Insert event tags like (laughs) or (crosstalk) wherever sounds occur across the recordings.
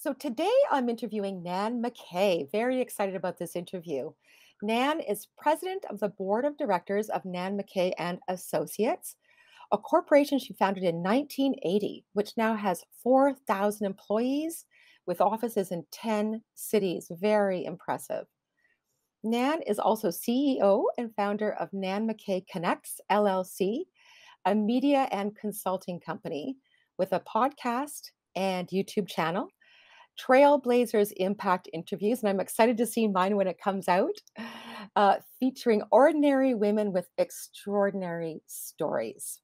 So today I'm interviewing Nan McKay. Very excited about this interview. Nan is president of the board of directors of Nan McKay and Associates, a corporation she founded in 1980, which now has 4,000 employees with offices in 10 cities. Very impressive. Nan is also CEO and founder of Nan McKay Connects LLC, a media and consulting company with a podcast and YouTube channel Trailblazers Impact interviews, and I'm excited to see mine when it comes out, uh, featuring ordinary women with extraordinary stories.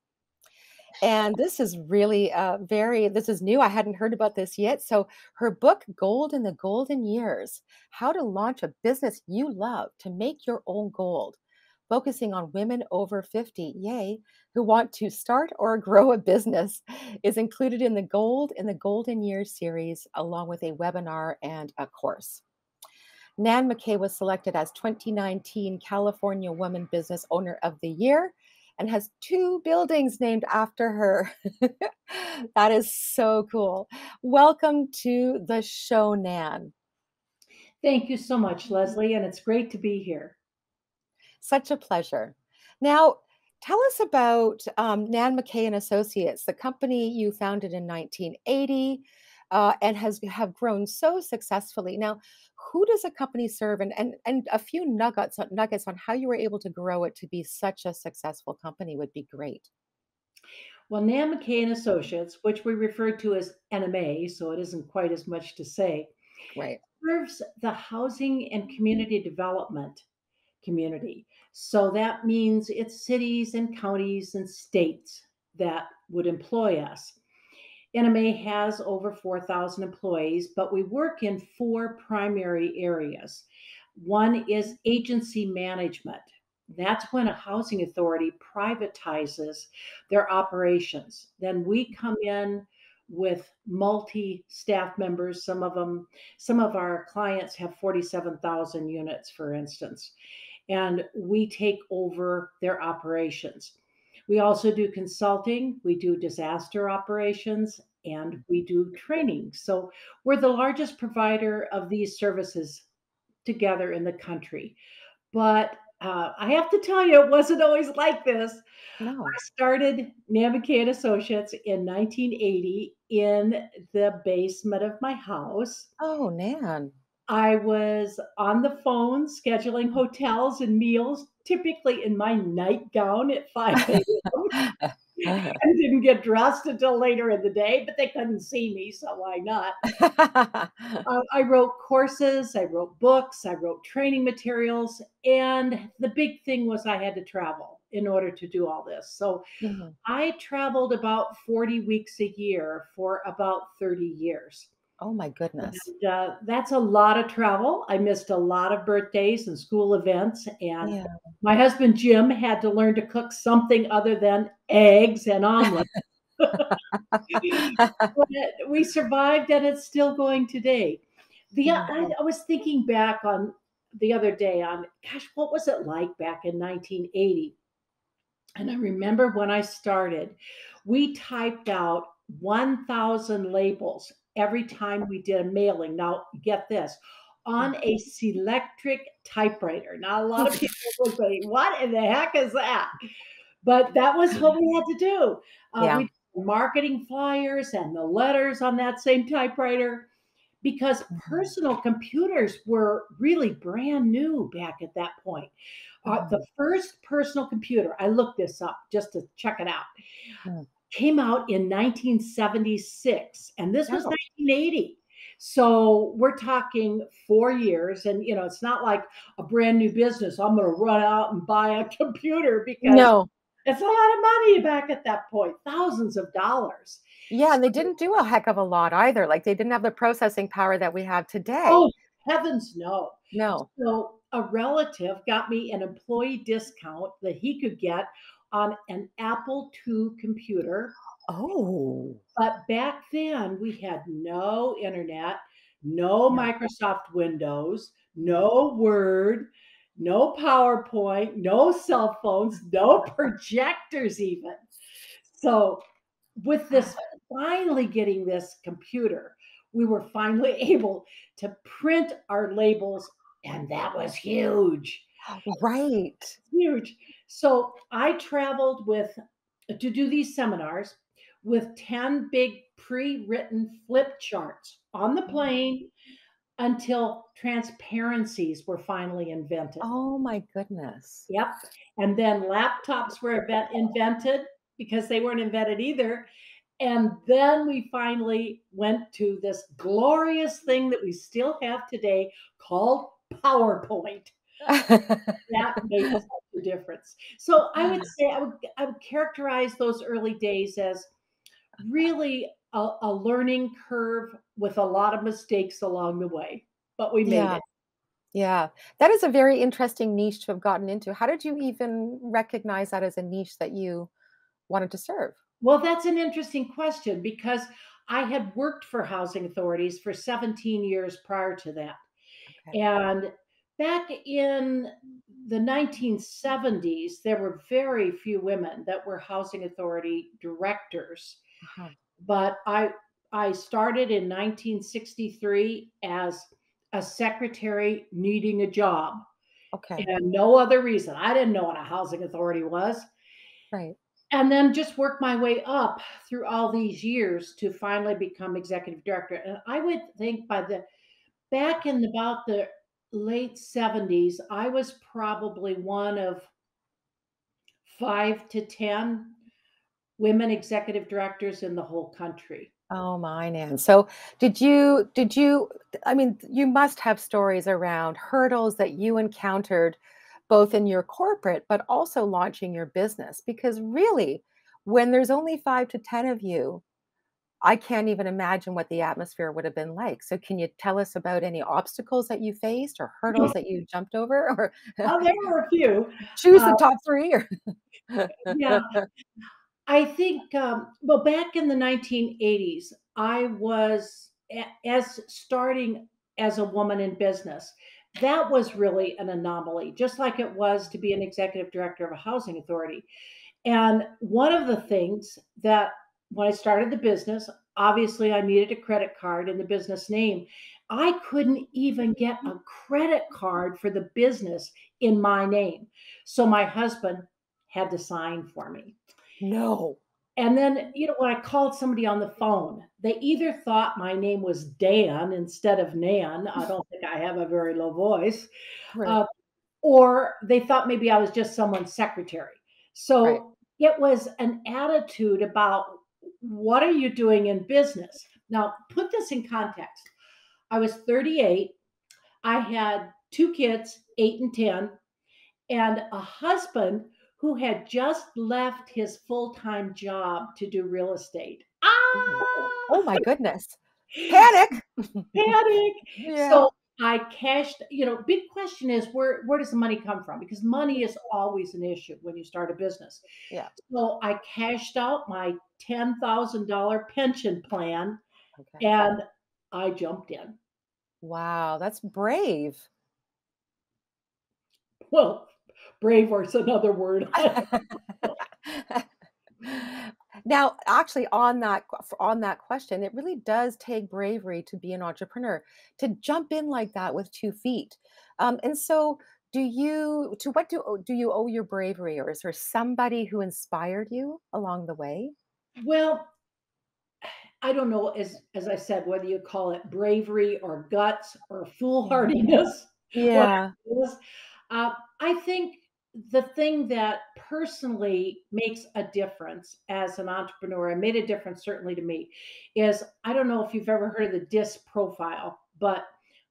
And this is really uh, very, this is new. I hadn't heard about this yet. So, her book, Gold in the Golden Years How to Launch a Business You Love to Make Your Own Gold, focusing on women over 50, yay, who want to start or grow a business, is included in the Gold in the Golden Years series, along with a webinar and a course. Nan McKay was selected as 2019 California Woman Business Owner of the Year and has two buildings named after her. (laughs) that is so cool. Welcome to the show, Nan. Thank you so much, Leslie, and it's great to be here. Such a pleasure. Now, tell us about um, Nan McKay and Associates, the company you founded in 1980 uh, and has have grown so successfully. Now, who does a company serve, and and and a few nuggets nuggets on how you were able to grow it to be such a successful company would be great. Well, Nan McKay and Associates, which we refer to as NMA, so it isn't quite as much to say, right, serves the housing and community development community. So that means it's cities and counties and states that would employ us. NMA has over 4,000 employees, but we work in four primary areas. One is agency management. That's when a housing authority privatizes their operations. Then we come in with multi staff members. Some of them, some of our clients have 47,000 units, for instance and we take over their operations. We also do consulting, we do disaster operations, and we do training. So we're the largest provider of these services together in the country. But uh, I have to tell you, it wasn't always like this. No. I started McKay Associates in 1980 in the basement of my house. Oh, Nan. I was on the phone scheduling hotels and meals, typically in my nightgown at 5 (laughs) a.m. I didn't get dressed until later in the day, but they couldn't see me, so why not? (laughs) uh, I wrote courses, I wrote books, I wrote training materials, and the big thing was I had to travel in order to do all this. So mm-hmm. I traveled about 40 weeks a year for about 30 years. Oh my goodness. And, uh, that's a lot of travel. I missed a lot of birthdays and school events. And yeah. my husband, Jim, had to learn to cook something other than eggs and omelets. (laughs) we survived and it's still going today. The I, I was thinking back on the other day on gosh, what was it like back in 1980? And I remember when I started, we typed out 1,000 labels every time we did a mailing. Now, get this on a Selectric typewriter. Now, a lot of (laughs) people would say, What in the heck is that? But that was what we had to do. Uh, yeah. We marketing flyers and the letters on that same typewriter because mm-hmm. personal computers were really brand new back at that point. Uh, the mm-hmm. first personal computer, I looked this up just to check it out. Came out in 1976, and this was 1980. So we're talking four years, and you know, it's not like a brand new business. I'm going to run out and buy a (laughs) computer because no, it's a lot of money back at that point, thousands of dollars. Yeah, and they didn't do a heck of a lot either. Like they didn't have the processing power that we have today. Oh, heavens no. No. So a relative got me an employee discount that he could get on an Apple II computer. Oh. But back then, we had no internet, no Microsoft Windows, no Word, no PowerPoint, no cell phones, no projectors, even. So, with this ah. finally getting this computer, we were finally (laughs) able to print our labels, and that was huge. (gasps) Right. Huge. So I traveled with to do these seminars with 10 big pre-written flip charts on the Mm. plane until transparencies were finally invented. Oh my goodness. Yep. And then laptops were invented because they weren't invented either. And then we finally went to this glorious thing that we still have today called PowerPoint. (laughs) That made such a difference. So I would say I would I would characterize those early days as really a, a learning curve with a lot of mistakes along the way, but we made Yeah. it. Yeah. That is a very interesting niche to have gotten into. How did you even recognize that as a niche that you wanted to serve? Well, that's an interesting question because I had worked for housing authorities for 17 years prior to that. Okay. And back in the 1970s, there were very few women that were housing authority directors. Uh-huh. But I I started in 1963 as a secretary needing a job Okay. and no other reason. I didn't know what a housing authority was Right. and then just work my way up through all these years to finally become executive director. And I would think by the back in about the late 70s, I was probably one of five to 10 women executive directors in the whole country. Oh my Nan. So did you did you I mean you must have stories around hurdles that you encountered both in your corporate but also launching your business because really when there's only 5 to 10 of you I can't even imagine what the atmosphere would have been like. So can you tell us about any obstacles that you faced or hurdles that you jumped over or Oh, there were a few. (laughs) choose Uh, the top 3 or yeah, (laughs) I think, um, well, back in the 1980s, I was as starting as a woman in business. That was really an anomaly, just like it was to be an executive director of a housing authority. And one of the things that when I started the business, obviously I needed a credit card in the business name. I couldn't even get a credit card for the business in my name. So my husband had to sign for me. No. And then, you know, when I called somebody on the phone, they either thought my name was Dan instead of Nan. I (laughs) don't think I have a very low voice. Right. Uh, or they thought maybe I was just someone's secretary. So Right. it was an attitude about what are you doing in business? Now, put this in context. I was 38. I had two kids, eight and 10, and a husband who had just left his full time job to do real estate. Oh oh Ah, my goodness. Panic. (laughs) panic. Yeah. So I cashed, you know, big question is where where does the money come from? Because money is always an issue when you start a business. Yeah. So I cashed out my $10,000 pension plan Okay. and I jumped in. Wow, that's brave. Well, brave it's another word. (laughs) Now, actually, on that on that question, it really does take bravery to be an entrepreneur, to jump in like that with two feet. Um, and so, do you to what do do you owe your bravery, or is there somebody who inspired you along the way? Well, I don't know as as I said whether you call it bravery or guts or foolhardiness. (laughs) Yeah. Uh, I think the thing that personally makes a difference as an entrepreneur, and made a difference certainly to me, is I don't know if you've ever heard of the DISC profile, but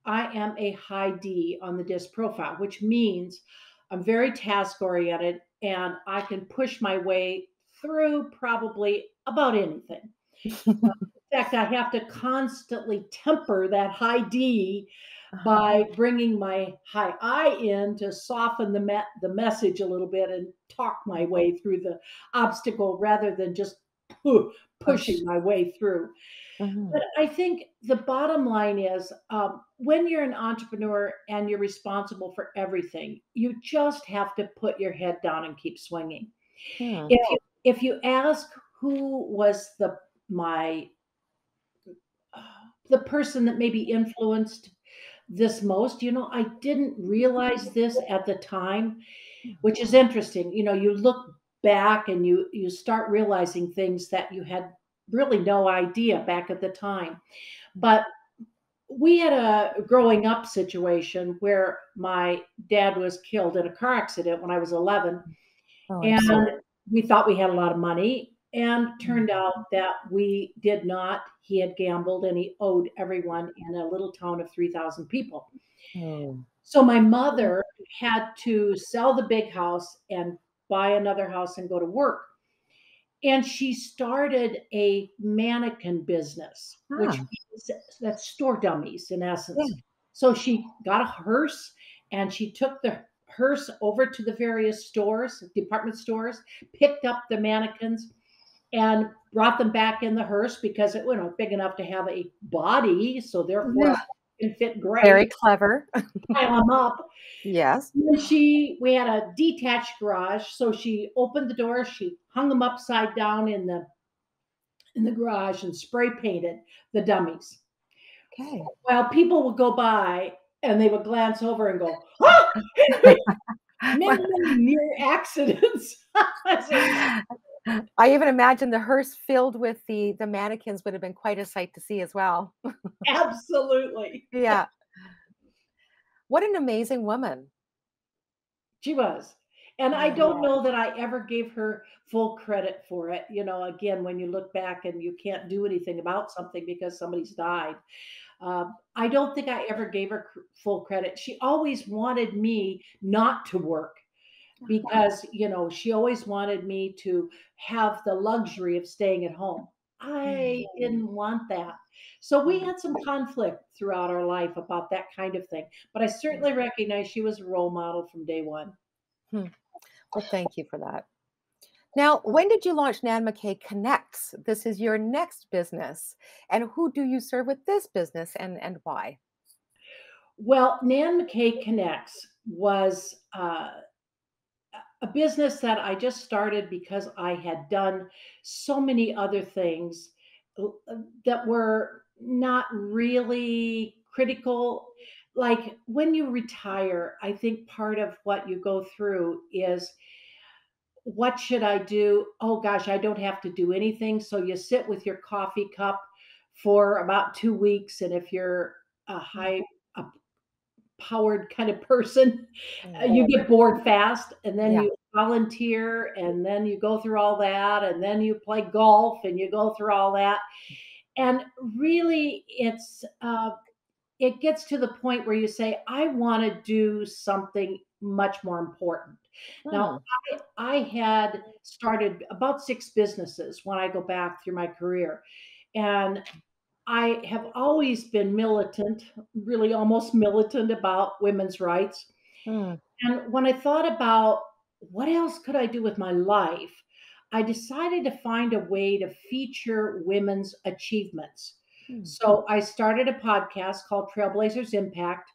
I am a high D on the DISC profile, which means I'm very task oriented and I can push my way through probably about anything. (laughs) In fact, I have to constantly temper that high D Uh-huh. by bringing my high I in to soften the me- the message a little bit and talk my way through the obstacle rather than just pu- pushing my way through. Mhm. But I think the bottom line is um, when you're an entrepreneur and you're responsible for everything, you just have to put your head down and keep swinging. Hmm. If you if you ask who was the my the person that maybe influenced this most. You know, I didn't realize this at the time, which is interesting. You know, you look back and you you start realizing things that you had really no idea back at the time. But we had a growing up situation where my dad was killed in a car accident when I was 11. Oh, And we thought we had a lot of money, and turned Mm. out that we did not. He had gambled and he owed everyone in a little town of 3,000 people. Oh. So my mother had to sell the big house and buy another house and go to work. And she started a mannequin business, which Ah, means that's store dummies in yeah. essence. So she got a hearse and she took the hearse over to the various stores, department stores, picked up the mannequins and brought them back in the hearse because it was you know, big enough to have a body. So therefore Yeah. it can fit Very clever. (laughs) pile them up. Yes. And she we had a detached garage, so she opened the door, she hung them upside down in the in the garage and spray painted the dummies. Okay. Well, people would go by and they would glance over and go, "Ah!" (laughs) many, many (laughs) near accidents. I even imagine the hearse filled with the the mannequins would have been quite a sight to see as well. (laughs) Absolutely. (laughs) Yeah. What an amazing woman. She was. And I don't know that I ever gave her full credit for it. You know, again, when you look back and you can't do anything about something because somebody's died, um, I don't think I ever gave her full credit. She always wanted me not to work because, you know, she always wanted me to have the luxury of staying at home. I Mhm. didn't want that. So we Mhm. had some conflict throughout our life about that kind of thing. But I certainly recognize she was a role model from day one. Hmm. Well, thank you for that. Now, when did you launch Nan McKay Connects? This is your next business. And who do you serve with this business and, and why? Well, Nan McKay Connects was uh, a business that I just started because I had done so many other things uh, that were not really critical. Like when you retire, I think part of what you go through is what should I do? Oh gosh, I don't have to do anything. So you sit with your coffee cup for about two weeks. And if you're a high, a powered kind of person, uh, mm, you get bored fast and then Yeah. you volunteer and then you go through all that and then you play golf and you go through all that. And really, it's, uh, it gets to the point where you say, I want to do something much more important. Now, Hmm. I had started about six businesses when I go back through my career. And I have always been militant, really almost militant about women's rights. Hmm. And when I thought about what else could I do with my life, I decided to find a way to feature women's achievements. Hmm. So I started a podcast called Trailblazers Impact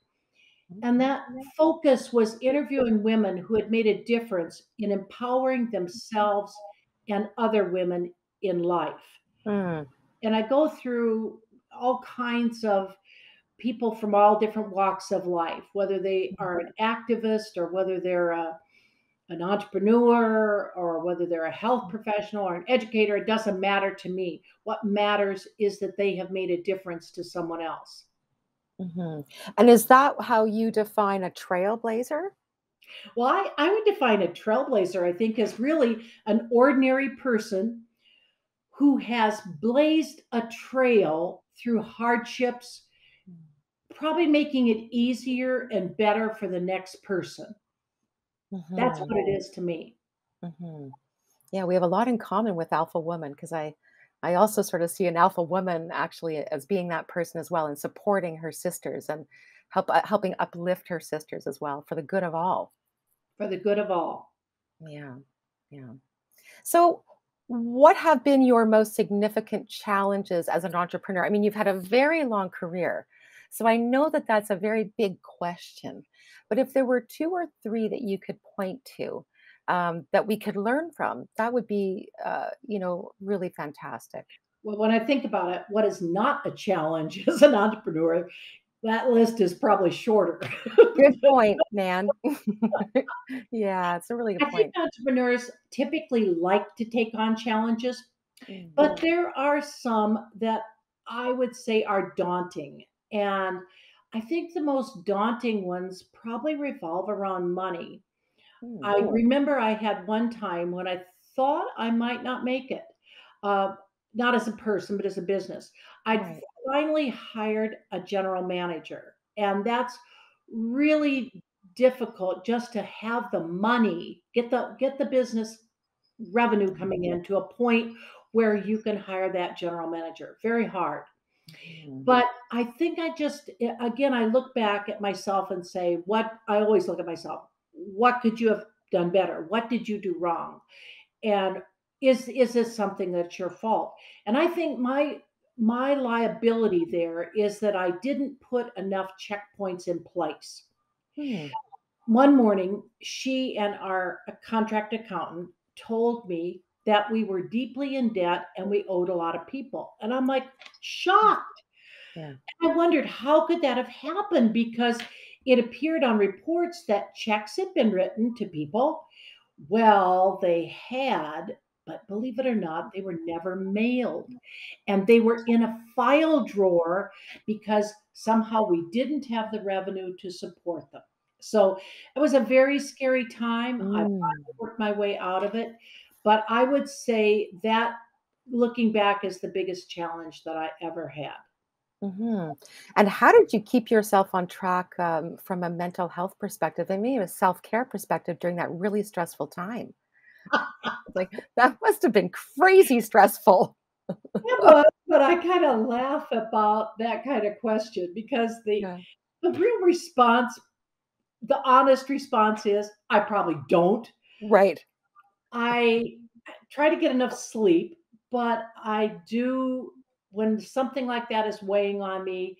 and that focus was interviewing women who had made a difference in empowering themselves and other women in life. Hmm. And I go through all kinds of people from all different walks of life, whether they are an activist or whether they're a, an entrepreneur or whether they're a health professional or an educator. It doesn't matter to me. What matters is that they have made a difference to someone else. Mhm. And is that how you define a trailblazer? Well, I, I would define a trailblazer, I think, as really an ordinary person who has blazed a trail through hardships, probably making it easier and better for the next person. That's Mhm. what it is to me. Mhm. Yeah, we have a lot in common with alpha woman because I I also sort of see an alpha woman actually as being that person as well and supporting her sisters and help uh, helping uplift her sisters as well for the good of all. For the good of all. Yeah. Yeah. So what have been your most significant challenges as an entrepreneur? I mean, you've had a very long career. So I know that that's a very big question. But if there were two or three that you could point to um, that we could learn from, that would be, uh, you know, really fantastic. Well, when I think about it, what is not a challenge (laughs) as an entrepreneur, that list is probably shorter. Good (laughs) point, man. (laughs) yeah, it's a really good I point. think entrepreneurs typically like to take on challenges, but Mhm. there are some that I would say are daunting. And I think the most daunting ones probably revolve around money. Mm, I remember I had one time when I thought I might not make it, uh, not as a person, but as a business. I'd right. Finally hired a general manager, and that's really difficult just to have the money, get the get the business revenue coming in to a point where you can hire that general manager. Very hard. Mhm. But I think I just again, I look back at myself and say, what I always look at myself. What could you have done better? What did you do wrong? And is is this something that's your fault? And I think my my liability there is that I didn't put enough checkpoints in place. Hmm. One morning, she and our contract accountant told me that we were deeply in debt and we owed a lot of people. And I'm like shocked. Yeah. I wondered how could that have happened because it appeared on reports that checks had been written to people. Well, they had, but believe it or not, they were never mailed. And they were in a file drawer because somehow we didn't have the revenue to support them. So it was a very scary time. I Mm, worked my way out of it. But I would say that looking back is the biggest challenge that I ever had. mhm. And how did you keep yourself on track um, from a mental health perspective and maybe a self care perspective during that really stressful time? (laughs) Like that must have been crazy stressful. It was, but I kind of laugh about that kind of question because the Yeah. the real response, the honest response is, I probably don't. Right. I try to get enough sleep, but I do when something like that is weighing on me,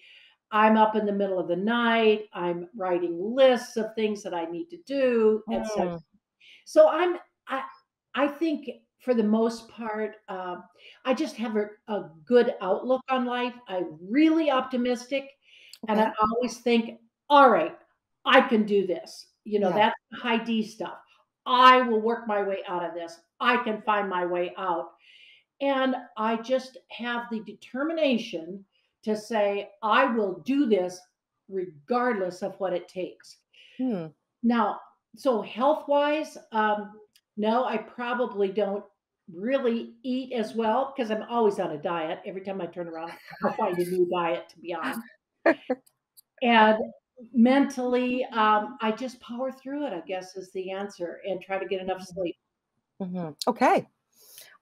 I'm up in the middle of the night, I'm writing lists of things that I need to do, etc. Mm, So I'm I I think for the most part, um, I just have a, a good outlook on life. I'm really optimistic, and I always think, all right, I can do this. You know, Yeah. that's high D stuff. I will work my way out of this. I can find my way out. And I just have the determination to say, I will do this regardless of what it takes. Hmm. Now, so health wise, um, no, I probably don't really eat as well because I'm always on a diet. Every time I turn around, I'll find a new diet to be on. (laughs) And mentally, um, I just power through it, I guess is the answer, and try to get enough sleep. Mhm. Okay.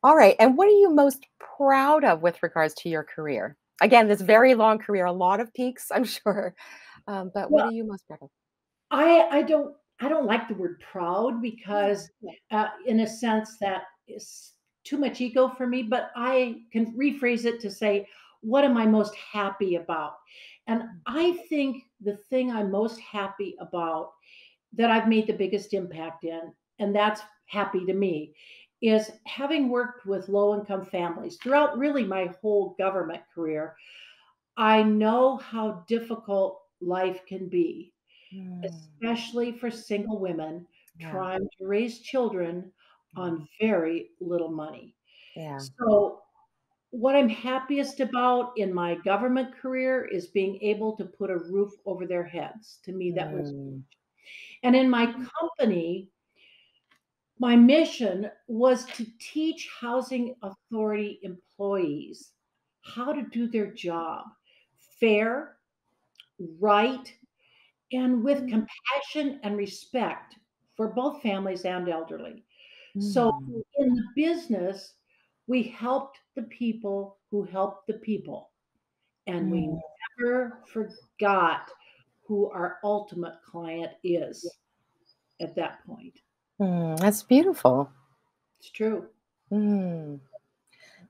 All right. And what are you most proud of with regards to your career? Again, this very long career, a lot of peaks, I'm (laughs) sure. Um, but what are you most proud of? I I don't I don't like the word proud because uh, in a sense that is too much ego for me, but I can rephrase it to say, what am I most happy about? And I think the thing I'm most happy about that I've made the biggest impact in, and that's happy to me, is having worked with low income families throughout really my whole government career. I know how difficult life can be Mm, especially for single women yeah. trying to raise children Mm, on very little money. Yeah. So, what I'm happiest about in my government career is being able to put a roof over their heads. To me, that was, Mm, and in my company, my mission was to teach housing authority employees how to do their job fair, right, and with compassion and respect for both families and elderly. So mm, in the business, we helped the people who helped the people, and we mm, never forgot who our ultimate client is at that point. mm. That's beautiful. It's true. Mm.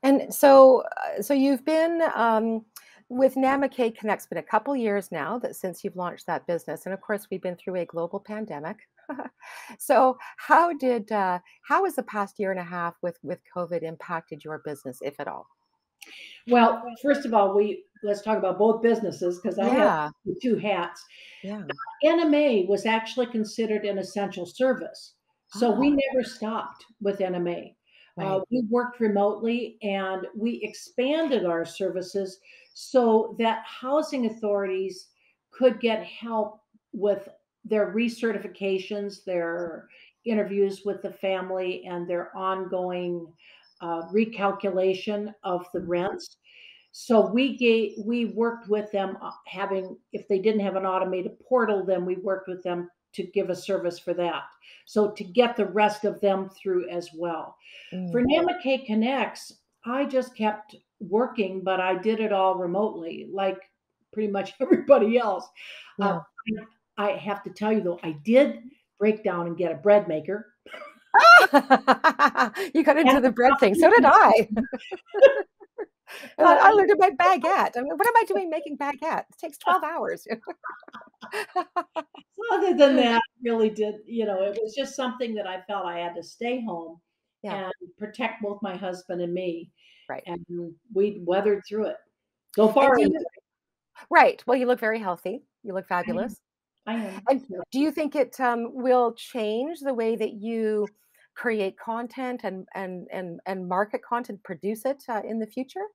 And so, uh, so you've been um, with Nan McKay Connects been a couple years now that since you've launched that business, and of course we've been through a global pandemic. (laughs) so, how did uh, how has the past year and a half with with COVID impacted your business, if at all? Well, first of all, we let's talk about both businesses because I Yeah. have two hats. Yeah. NMA was actually considered an essential service. So we Ah, never stopped with NMA. Uh, we worked remotely and we expanded our services so that housing authorities could get help with their recertifications, their interviews with the family, and their ongoing uh, recalculation of the rents. So we gave we worked with them uh, having if they didn't have an automated portal, then we worked with them to give a service for that. So to get the rest of them through as well. For Mm, Nan McKay Connects, I just kept working, but I did it all remotely, like pretty much (laughs) everybody else. Uh. I have to tell you though, I did break down and get a bread maker. (laughs) You got into And the bread thing. So did I. (laughs) I I learned to make baguette. I mean, what am I doing making baguette? It takes 12 hours. other than that, really did, you know, it was just something that I felt I had to stay home Yeah, and protect both my husband and me. right. And we weathered through it. So far, you right. Well, you look very healthy. You look I am. fabulous. I am. And do you think it um, will change the way that you create content and and and and market content, produce it uh, in the future?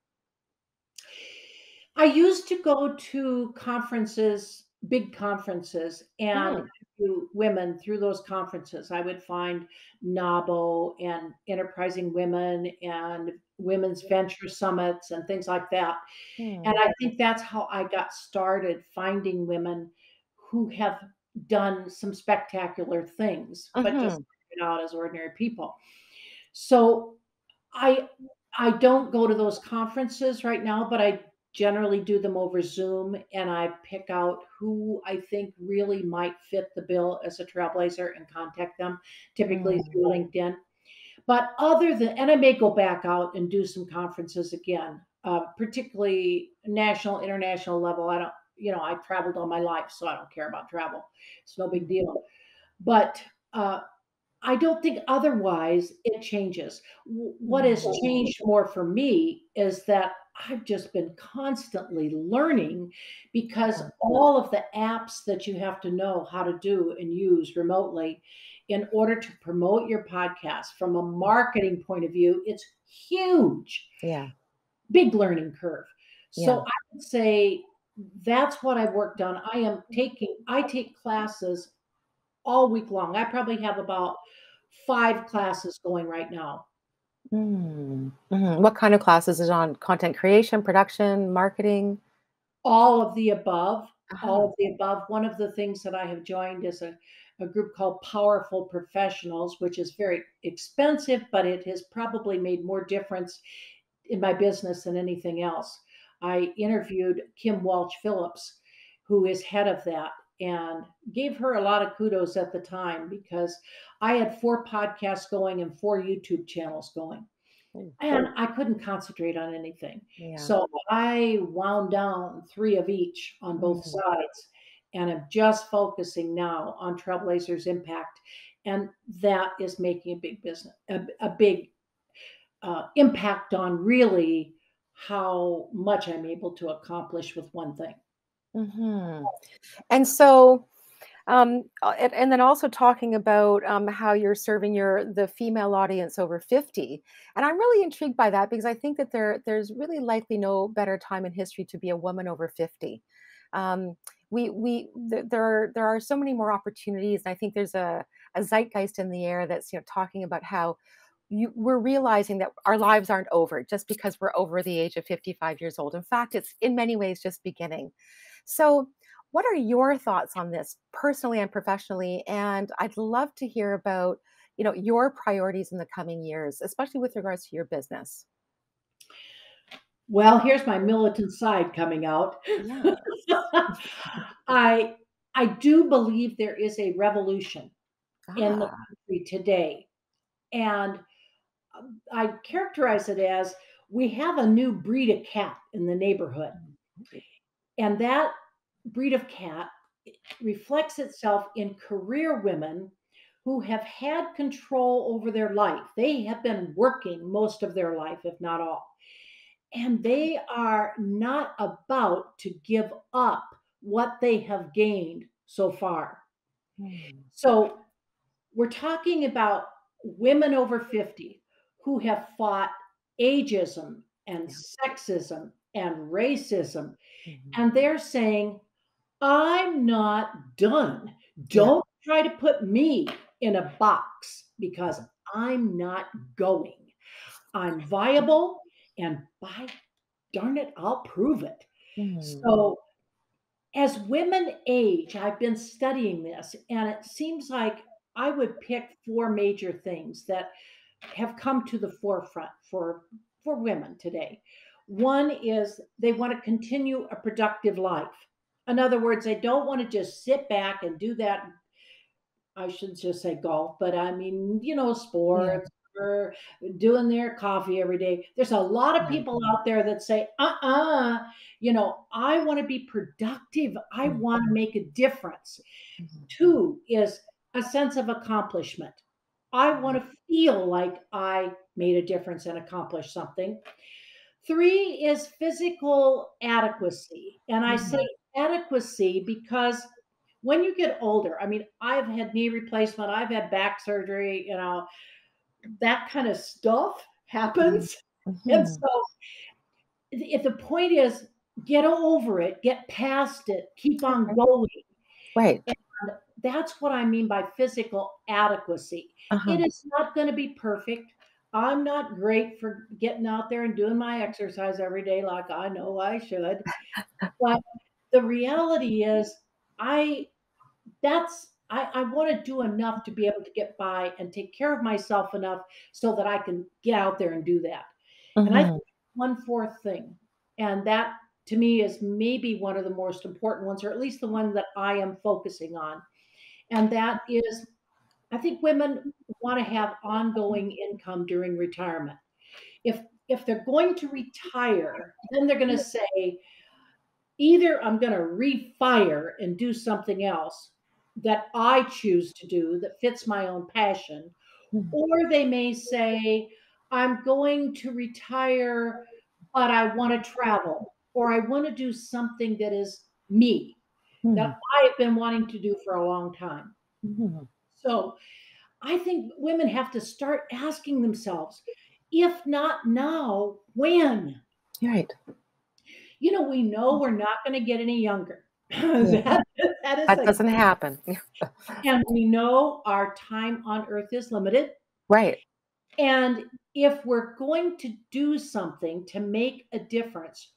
I used to go to conferences, big conferences, and Mm, to women through those conferences. I would find NAWBO and Enterprising Women and Women's Venture Summits and things like that. And mm, I think that's how I got started finding women who have done some spectacular things, but just mhm, started out as ordinary people. So I I don't go to those conferences right now, but I generally do them over Zoom and I pick out who I think really might fit the bill as a trailblazer and contact them, typically mm, through LinkedIn. But other than, and I may go back out and do some conferences again, uh, particularly national, international level. I don't, you know, I've traveled all my life, so I don't care about travel. It's no big deal. But uh, I don't think otherwise it changes. What has mm, changed more for me is that I've just been constantly learning because all of the apps that you have to know how to do and use remotely in order to promote your podcast from a marketing point of view, it's huge, yeah, big learning curve. yeah. So I would say that's what I've worked on. I am taking, I take classes all week long. I probably have about 5 classes going right now. Mm, mhm. What kind of classes is it on? Content creation, production, marketing? All of the above, all Uh-huh. of the above. One of the things that I have joined is a a group called Powerful Professionals, which is very expensive, but it has probably made more difference in my business than anything else. I interviewed Kim Walsh Phillips, who is head of that, and gave her a lot of kudos at the time because I had 4 podcasts going and 4 YouTube channels going. Mm, And I couldn't concentrate on anything. yeah. So I wound down 3 of each on both Mm, sides, and I'm just focusing now on Trailblazers Impact, and that is making a big business a a big, uh, impact on really how much I'm able to accomplish with one thing. Mhm. And so, um, and, and then also talking about um, how you're serving your the female audience over 50. And I'm really intrigued by that because I think that there there's really likely no better time in history to be a woman over 50. Um, we we th- there are there are so many more opportunities. And I think there's a, a zeitgeist in the air that's you know talking about how you, we're realizing that our lives aren't over just because we're over the age of 55 years old. In fact, it's in many ways just beginning. So, what are your thoughts on this personally and professionally? And I'd love to hear about, you know, your priorities in the coming years, especially with regards to your business. Well, here's my militant side coming out. (laughs) I I do believe there is a revolution in the Ah. country today, and um, I characterize it as we have a new breed of cat in the neighborhood, and that breed of cat reflects itself in career women who have had control over their life. They have been working most of their life, if not all. and they are not about to give up what they have gained so far. Mm. So we're talking about women over 50 who have fought ageism and Yeah. sexism and racism. Mhm. And they're saying, I'm not done. Don't try to put me in a box because I'm not going. I'm viable, and by darn it, I'll prove it. Mm. So, as women age, I've been studying this, and it seems like I would pick four major things that have come to the forefront for for women today. One is they want to continue a productive life. In other words, they don't want to just sit back and do that I shouldn't just say golf, but I mean, you know, Yeah. sports or doing their coffee every day. There's a lot of people out there that say, uh-uh, you know, I want to be productive. I want to make a difference. Mhm. Two is a sense of accomplishment. I want to feel like I made a difference and accomplished something. Three is physical adequacy. And I say Mhm. adequacy because when you get older, I mean, I've had knee replacement, I've had back surgery, you know, that kind of stuff happens. (laughs) And Mhm. so if the point is get over it, get past it, keep on going. Right. And that's what I mean by physical adequacy. It Uh-huh. is not going to be perfect. I'm not great for getting out there and doing my exercise every day like I know I should. (laughs) But the reality is, I that's I, I want to do enough to be able to get by and take care of myself enough so that I can get out there and do that. And I Mhm. think one fourth thing, and that to me is maybe one of the most important ones, or at least the one that I am focusing on. And that is, I think women want to have ongoing income during retirement. If if they're going to retire, then they're going to say, either I'm going to refire and do something else that I choose to do that fits my own passion, Mhm. or they may say, I'm going to retire, but I want to travel, or I want to do something that is me, that Mhm. I've been wanting to do for a long time. Mhm. So I think women have to start asking themselves, if not now, when? Right. You know, we know we're not going to get any younger. (clears throat) That, that doesn't happen. (laughs) and we know our time on earth is limited. Right. And if we're going to do something to make a difference,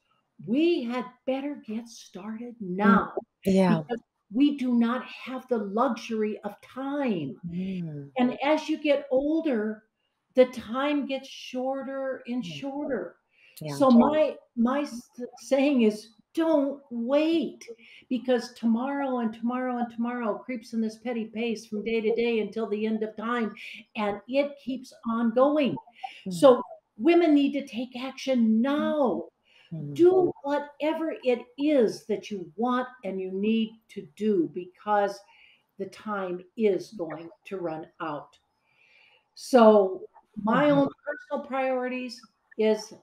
we had better get started Mm. now Yeah. because we do not have the luxury of time. Mm. And as you get older, the time gets shorter and Mm. shorter. Yeah. So my my saying is don't wait because tomorrow and tomorrow and tomorrow creeps in this petty pace from day to day until the end of time and it keeps on going. Mm. So women need to take action now. Mm. Do whatever it is that you want and you need to do because the time is going to run out. So my Mhm. own personal priorities is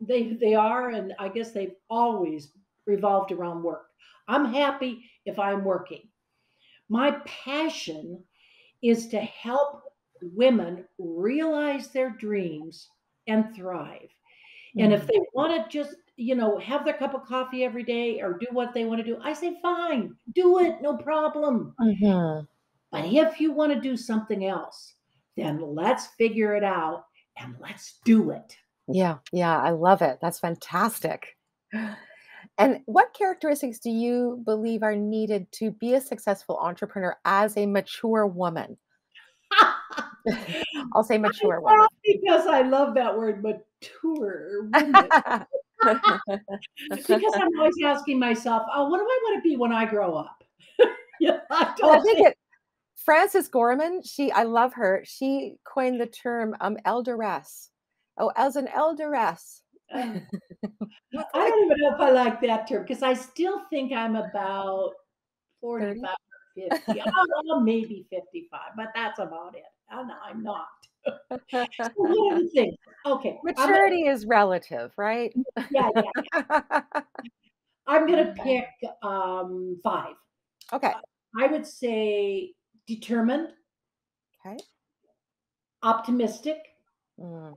they they are and I guess they've always revolved around work. I'm happy if I'm working. My passion is to help women realize their dreams and thrive. And if Mm. they want to just, you know, have their cup of coffee every day or do what they want to do, I say, fine, do it, no problem. Mhm. But if you want to do something else, then let's figure it out and let's do it. Yeah. Yeah. I love it. That's fantastic. (gasps) And what characteristics do you believe are needed to be a successful entrepreneur as a mature woman? (laughs) I'll say mature woman. because I love that word, mature. (laughs) Because I'm always asking myself, oh, what do I want to be when I grow up? (laughs) yeah, I Well, I think it Frances Gorman, she I love her. She coined the term um elderess. Oh, as an elderess. I don't even know if I like that term because I still think I'm about 30. 45 or 50. (laughs) Oh, well, maybe 55, but that's about it. And I'm not. (laughs) So what are the things? Okay, (laughs) I'm gonna Maturity is relative, right? yeah, yeah. I'm gonna pick um, 5. Okay. I would say determined, Okay. optimistic, Mm,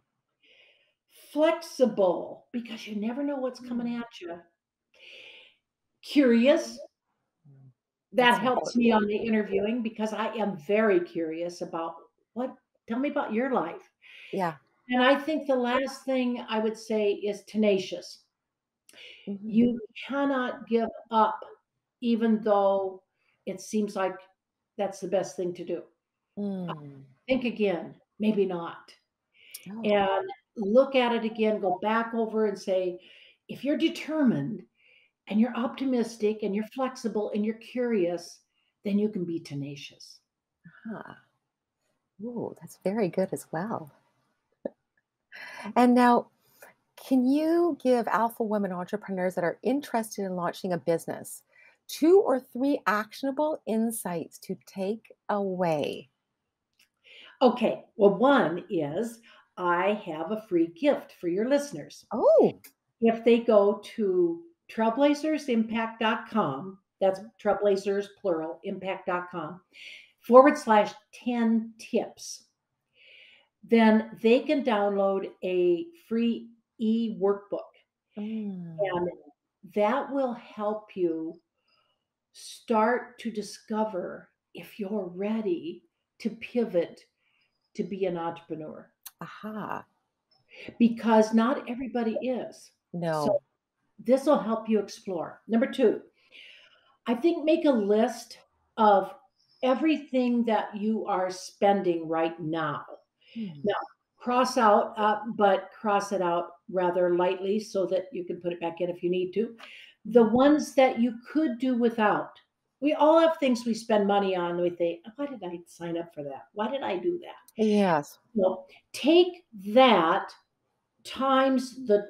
flexible, because you never know what's coming mm, at you. Curious. That helps me on the interviewing because I am very curious about what tell me about your life. Yeah. And I think the last thing I would say is tenacious. Mhm. You cannot give up even though it seems like that's the best thing to do. Mm. Think again, maybe not. Oh. And look at it again, go back over and say, if you're determined and you're optimistic and you're flexible and you're curious, then you can be tenacious. Huh. Ooh, that's very good as well. And now, can you give alpha women entrepreneurs that are interested in launching a business two or three actionable insights to take away? Okay, well, one is I have a free gift for your listeners. Oh, If they go to trailblazersimpact.com, that's trailblazers plural, impact.com, forward slash 10 tips, then they can download a free e workbook. mm, And that will help you start to discover if you're ready to pivot to be an entrepreneur aha. because not everybody is. So No. This will help you explore. Number two, I think make a list of everything that you are spending right now. Mm, Now, cross out, uh, but cross it out rather lightly so that you can put it back in if you need to. The ones that you could do without. We all have things we spend money on. We think, why did I sign up for that? Why did I do that? Yes. Well, take that times the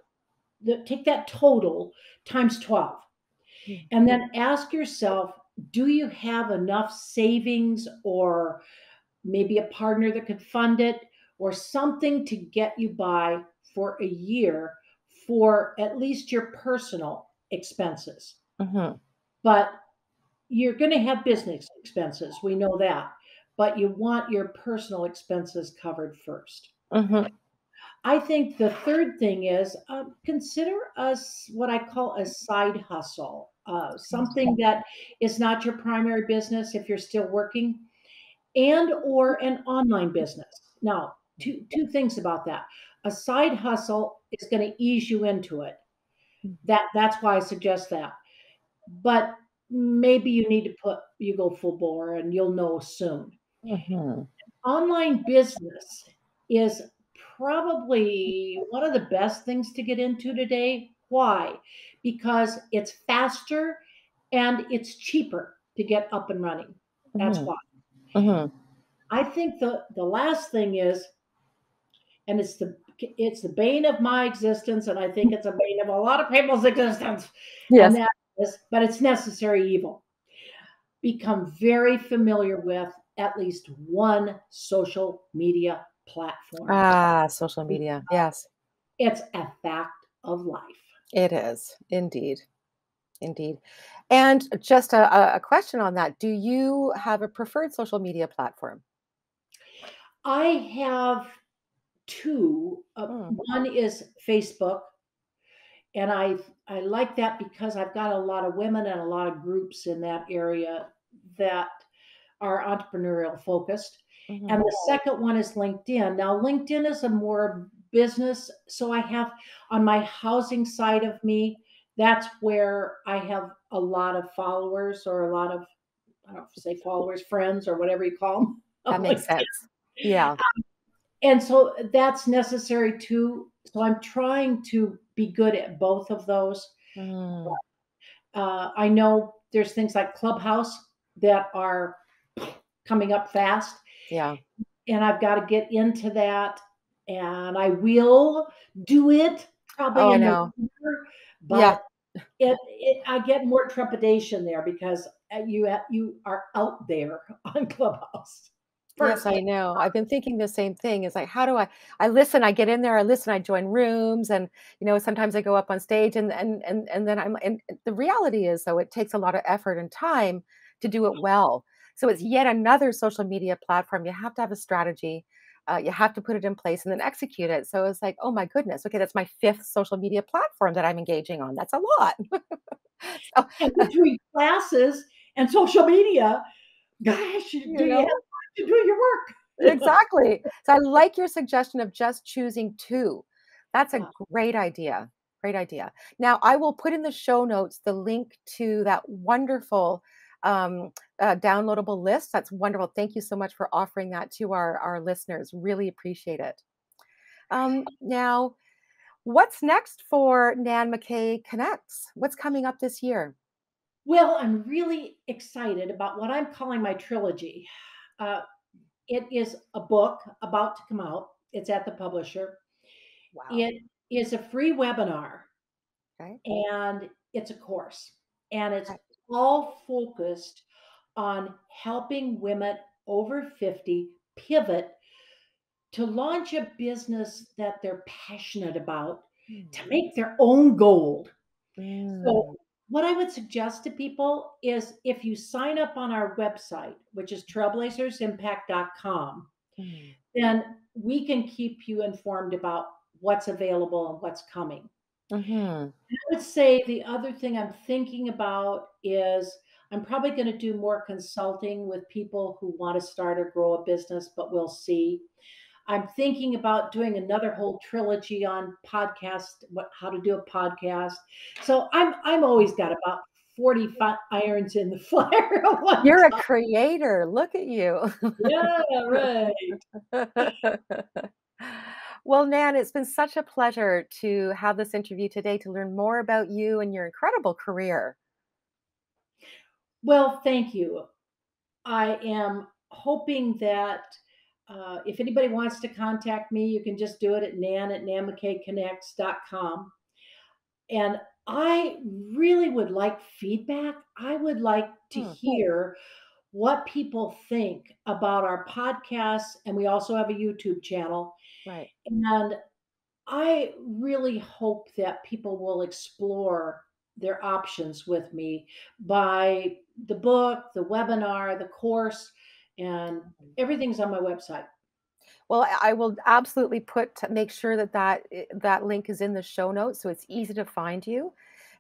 take that total times 12 Mm, and then ask yourself do you have enough savings or maybe a partner that could fund it or something to get you by for a year for at least your personal expenses? Mhm, but you're going to have business expenses we know that but you want your personal expenses covered first. Mhm, I think the third thing is um, consider us what I call a side hustle, uh, something that is not your primary business if you're still working, and or an online business. Now, two two things about that. A side hustle is going to ease you into it. mm, That that's why I suggest that. But maybe you need to put you go full bore, and you'll know soon. mhm. Online business is probably one of the best things to get into today. Why? Because it's faster and it's cheaper to get up and running. That's Mhm, why. mhm. I think the the last thing is, and it's the it's the bane of my existence, and I think it's a bane of a lot of people's (laughs) existence, Yes. is, but it's necessary evil. Become very familiar with at least one social media platform. Ah, social media. Yes, It's a fact of life. it is. Indeed. Indeed. And just a, a question on that. Do you have a preferred social media platform? I have 2. Uh, Mm, one is Facebook, and I I like that because I've got a lot of women and a lot of groups in that area that are entrepreneurial focused. And mhm, the second one is LinkedIn. Now, LinkedIn is a more business, so I have on my housing side of me, that's where I have a lot of followers or a lot of I don't know say followers, friends, or whatever you call them (laughs) that makes sense. Yeah. And so that's necessary too. So I'm trying to be good at both of those. Mm, Uh, I know there's things like Clubhouse that are coming up fast, yeah. and I've got to get into that. And I will do it Oh, probably I in know. November, Yeah. it, it I get more trepidation there because uh, you you are out there (laughs) on Clubhouse. Yes. I know. I've been thinking the same thing. It's like, how do I I listen, I get in there, I listen, I join rooms, and, you know, sometimes I go up on stage and and and and then I'm and the reality is, though, it takes a lot of effort and time to do it well. So it's yet another social media platform. You have to have a strategy. Uh, you have to put it in place and then execute it. So it's like, oh my goodness, okay, that's my fifth social media platform that I'm engaging on. That's a lot. (laughs) so, And between classes and social media, gosh, you you do you have know, time to do your work? (laughs) Exactly. So I like your suggestion of just choosing 2. That's a great idea. Great idea. Now, I will put in the show notes the link to that wonderful um, uh, downloadable list. That's wonderful. Thank you so much for offering that to our, our listeners. Really appreciate it. Um, now, what's next for Nan McKay Connects? What's coming up this year? Well, I'm really excited about what I'm calling my trilogy. Uh, it is a book about to come out. It's at the publisher. Wow. It is a free webinar Okay. and it's a course. And it's Okay. All focused on helping women over 50 pivot to launch a business that they're passionate about, to make their own gold. Mm. So, what I would suggest to people is if you sign up on our website, which is trailblazersimpact.com, Mm. then we can keep you informed about what's available and what's coming. Mhm. I would say the other thing I'm thinking about is I'm probably going to do more consulting with people who want to start or grow a business, but we'll see. I'm thinking about doing another whole trilogy on podcast, what how to do a podcast. So I'm I'm always got about 40 irons in the (laughs) fire You're a creator. Look at you. Yeah, right. (laughs) (laughs) Well, Nan, it's been such a pleasure to have this interview today to learn more about you and your incredible career. Well, thank you. I am hoping that uh, if anybody wants to contact me, you can just do it at nan at nanmckayconnects.com. And I really would like feedback. I would like to Hmm, hear what people think about our podcasts. And we also have a YouTube channel. Right. And I really hope that people will explore their options with me by the book, the webinar, the course, and everything's on my website. Well, I will absolutely put make sure that that eh, that link is in the show notes so it's easy to find you.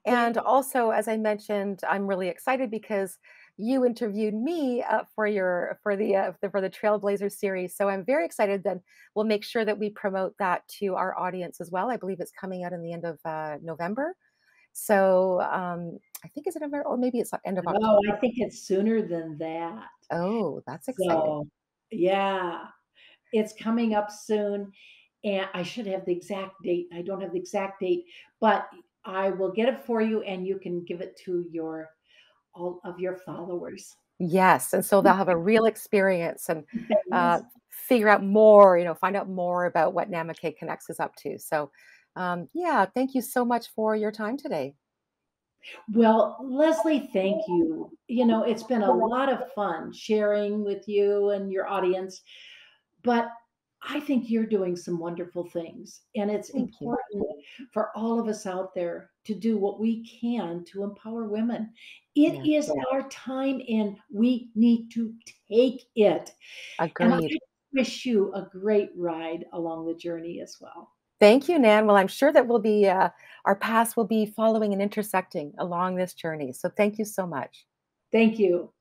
And also, as I mentioned, I'm really excited because you interviewed me uh, for your for the, uh, the for the Trailblazer series. So I'm very excited. Then we'll make sure that we promote that to our audience as well. I believe it's coming out in the end of uh, November. So um, I think is it November or maybe it's end of October. No, I think it's sooner than that. Oh, that's exciting. So, yeah, it's coming up soon. And I should have the exact date. I don't have the exact date, but I will get it for you and you can give it to your all of your followers. Yes, and so they'll have a real experience and (laughs) uh, figure out more, you know, find out more about what Nan McKay Connects is up to. So, um, yeah, thank you so much for your time today. Well, Leslie, thank you. You know, it's been a lot of fun sharing with you and your audience, but I think you're doing some wonderful things. And it's Thank you. important for all of us out there to do what we can to empower women. It Yeah, is our time and we need to take it. And I agreed. wish you a great ride along the journey as well. Thank you, Nan. Well, I'm sure that we'll be uh, our paths will be following and intersecting along this journey. So, thank you so much. Thank you.